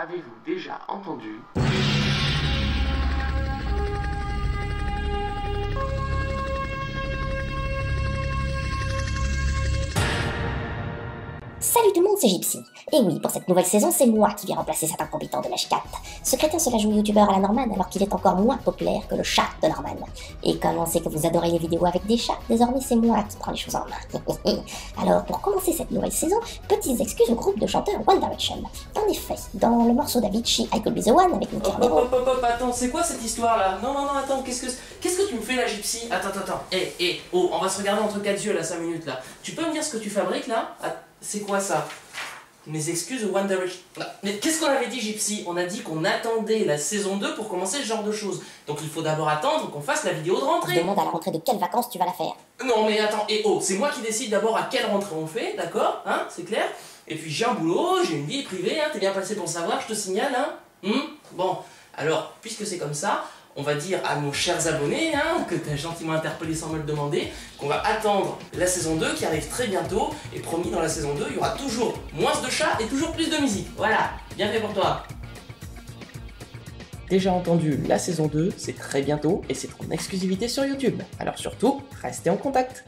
Avez-vous déjà entendu? Salut tout le monde, c'est Gypsy. Et oui, pour cette nouvelle saison, c'est moi qui vais remplacer cet incompétent de l'âge 4. Ce crétin se la joue youtubeur à la Norman alors qu'il est encore moins populaire que le chat de Norman. Et comme on sait que vous adorez les vidéos avec des chats, désormais c'est moi qui prends les choses en main. alors pour commencer cette nouvelle saison, petites excuses au groupe de chanteurs One Direction. En effet, dans le morceau d'Avicii I Could Be The One avec Nicky Hop, hop, hop, hop, hop, attends, c'est quoi cette histoire là Non, non, non, attends, qu'est-ce que qu'est-ce que tu me fais là, Gypsy? Attends, attends, attends. Eh, eh, oh, on va se regarder entre quatre yeux là, 5 minutes là. Tu peux me dire ce que tu fabriques là? C'est quoi ça? Mes excuses One Direction. Ah, Mais qu'est-ce qu'on avait dit, Gypsy? On a dit qu'on attendait la saison 2 pour commencer ce genre de choses. Donc il faut d'abord attendre qu'on fasse la vidéo de rentrée. demande à la rentrée de quelles vacances tu vas la faire. Non mais attends, et oh, c'est moi qui décide d'abord à quelle rentrée on fait, d'accord? Hein, c'est clair? Et puis j'ai un boulot, j'ai une vie privée, hein, t'es bien passé pour savoir, je te signale, hein? Hum Bon, alors, puisque c'est comme ça, on va dire à nos chers abonnés, hein, que t'as gentiment interpellé sans me le demander, qu'on va attendre la saison 2 qui arrive très bientôt, et promis, dans la saison 2, il y aura toujours moins de chats et toujours plus de musique. Voilà, bien fait pour toi Déjà entendu, la saison 2, c'est très bientôt, et c'est en exclusivité sur YouTube. Alors surtout, restez en contact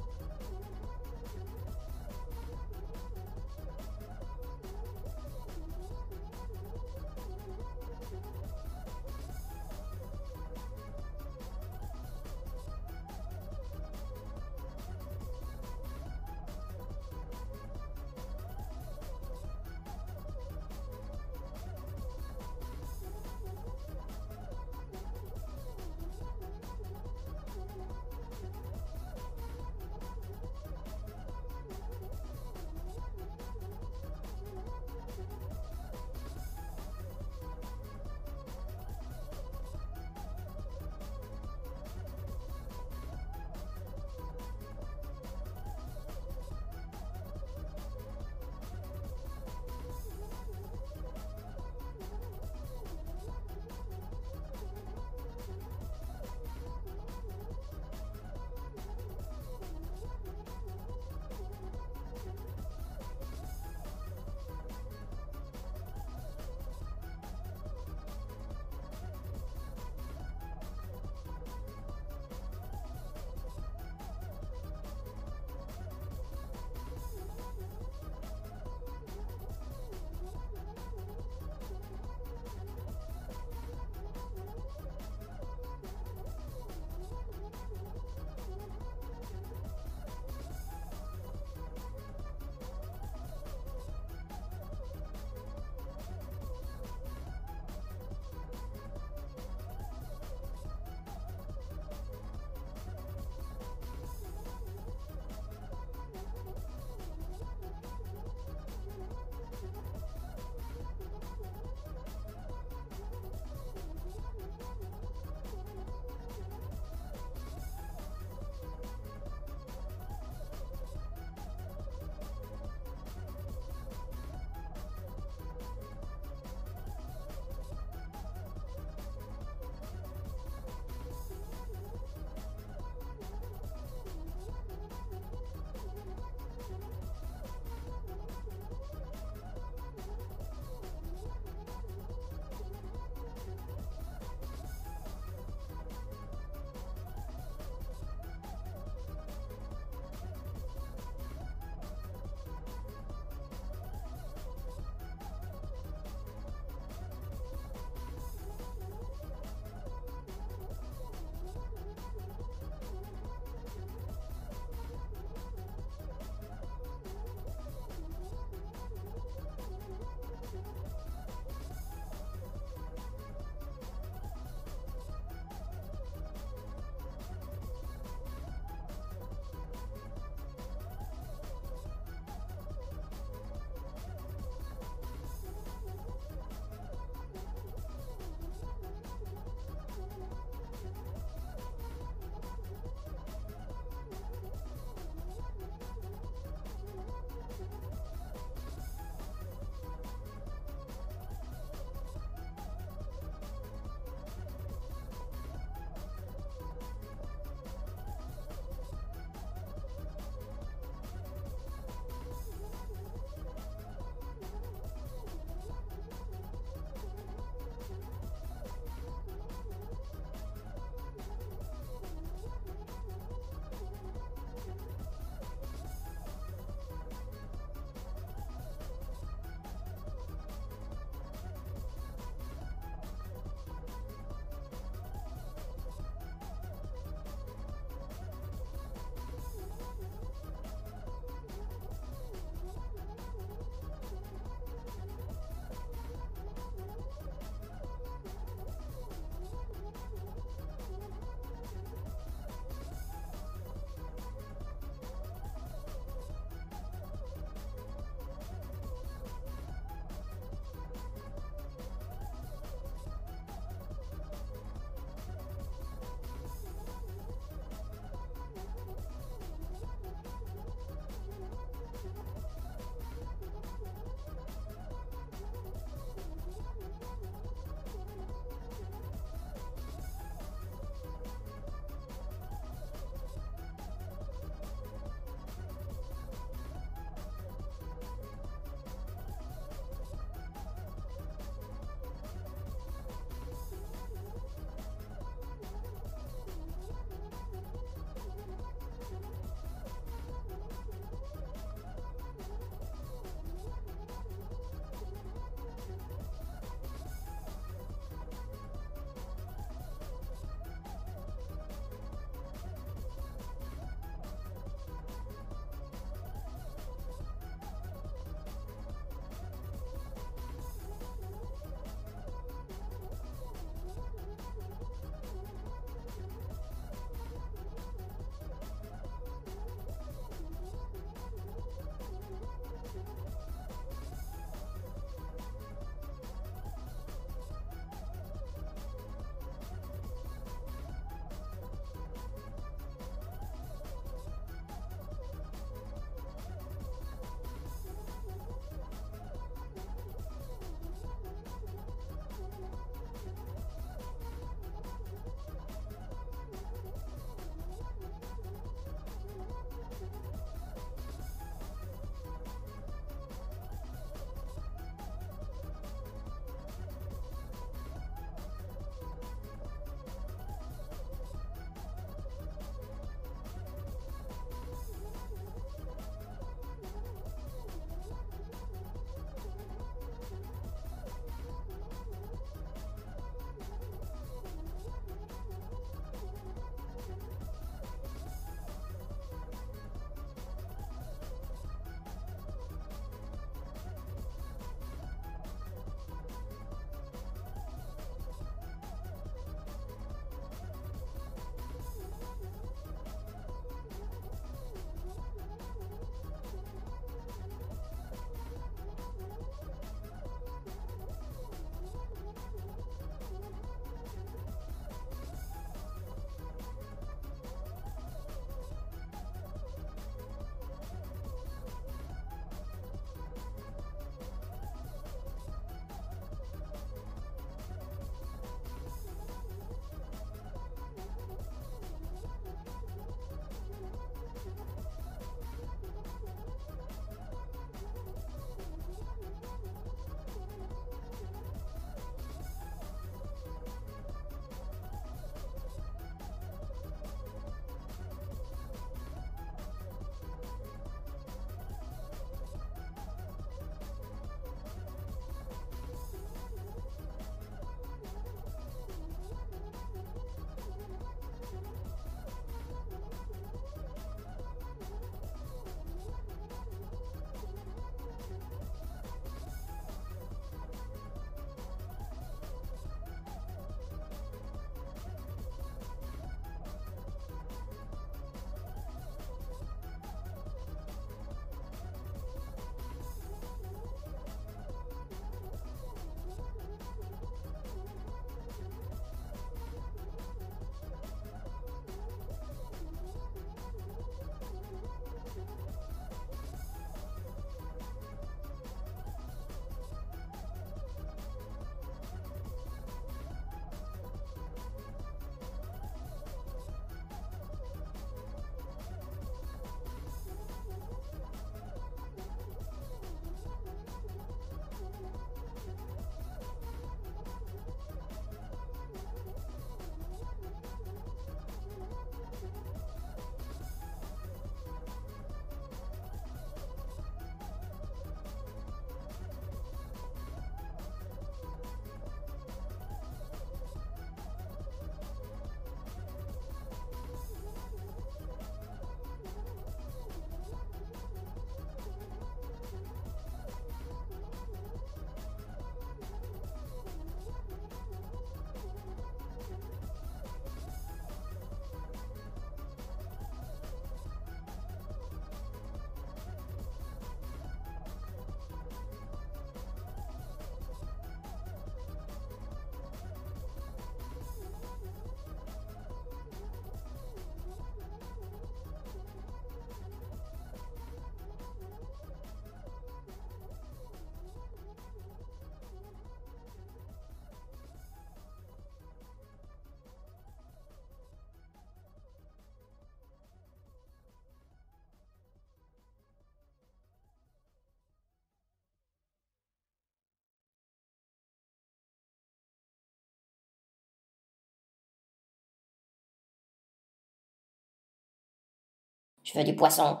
Je veux du poisson.